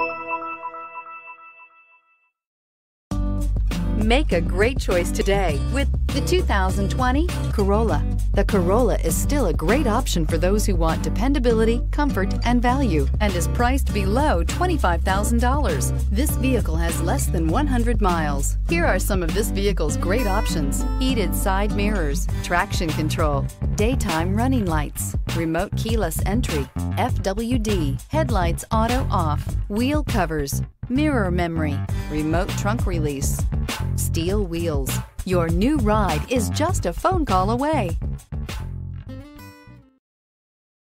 thank you Make a great choice today with the 2020 Corolla. The Corolla is still a great option for those who want dependability, comfort, and value, and is priced below $25,000. This vehicle has less than 100 miles. Here are some of this vehicle's great options. Heated side mirrors, traction control, daytime running lights, remote keyless entry, FWD, headlights auto off, wheel covers, mirror memory, remote trunk release, steel wheels. Your new ride is just a phone call away.